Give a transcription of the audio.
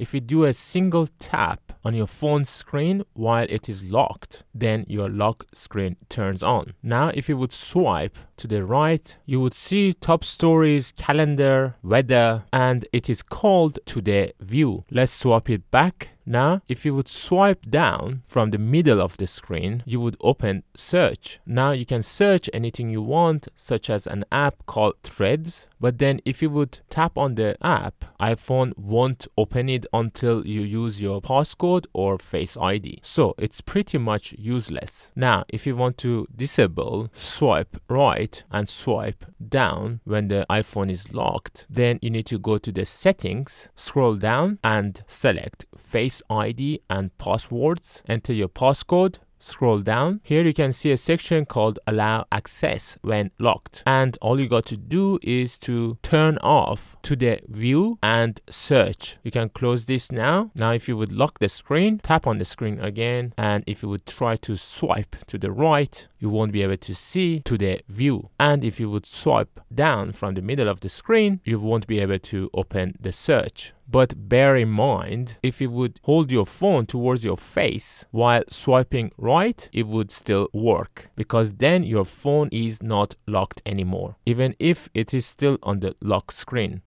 if you do a single tap on your phone screen while it is locked, then your lock screen turns on. Now, if you would swipe to the right, you would see top stories, calendar, weather, and it is called Today View. Let's swap it back now, if you would swipe down from the middle of the screen, you would open search. Now you can search anything you want, such as an app called Threads. But then if you would tap on the app, iPhone won't open it until you use your passcode or Face ID. So it's pretty much useless. Now, if you want to disable swipe right and swipe down when the iPhone is locked, then you need to go to the settings, scroll down and select Face ID and passwords. Enter your passcode Scroll down. Here you can see a section called allow access when locked. And all you got to do is to turn off Today View and search. You can close this now. Now if you would lock the screen, tap on the screen again. And if you would try to swipe to the right, you won't be able to see Today View. And if you would swipe down from the middle of the screen, you won't be able to open the search. But bear in mind, if you would hold your phone towards your face while swiping right, it would still work because then your phone is not locked anymore, even if it is still on the lock screen.